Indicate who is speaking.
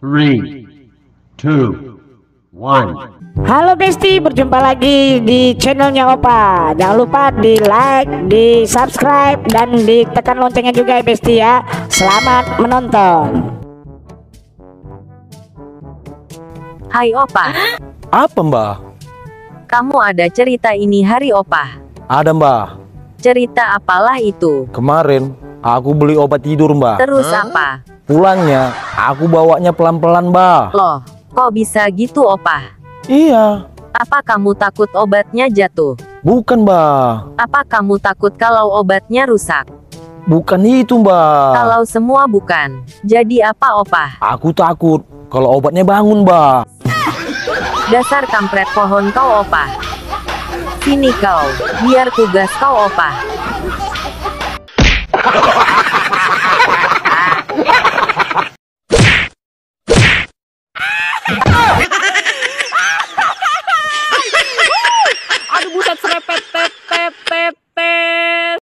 Speaker 1: three, two, one.
Speaker 2: Halo Besti, berjumpa lagi di channelnya Opa. Jangan lupa di like, di subscribe, dan ditekan loncengnya juga ya Besti ya. Selamat menonton.
Speaker 3: Hai Opa,
Speaker 4: Apa mbak?
Speaker 3: kamu ada cerita ini hari Opa.
Speaker 4: Ada mbak.
Speaker 3: Cerita apalah itu?
Speaker 4: Kemarin aku beli obat tidur mbak.
Speaker 3: Terus apa?
Speaker 4: Pulangnya aku bawanya pelan-pelan mbak.
Speaker 3: Loh, kok bisa gitu Opa?
Speaker 4: Iya.
Speaker 3: Apa kamu takut obatnya jatuh?
Speaker 4: Bukan mbak.
Speaker 3: Apa kamu takut kalau obatnya rusak?
Speaker 4: Bukan itu mbak.
Speaker 3: Kalau semua bukan, jadi apa Opa?
Speaker 4: Aku takut kalau obatnya bangun mbak.
Speaker 3: Dasar kampret pohon kau Opa. Sini kau, biar tugas kau Opa.
Speaker 5: Aduh buset serepet.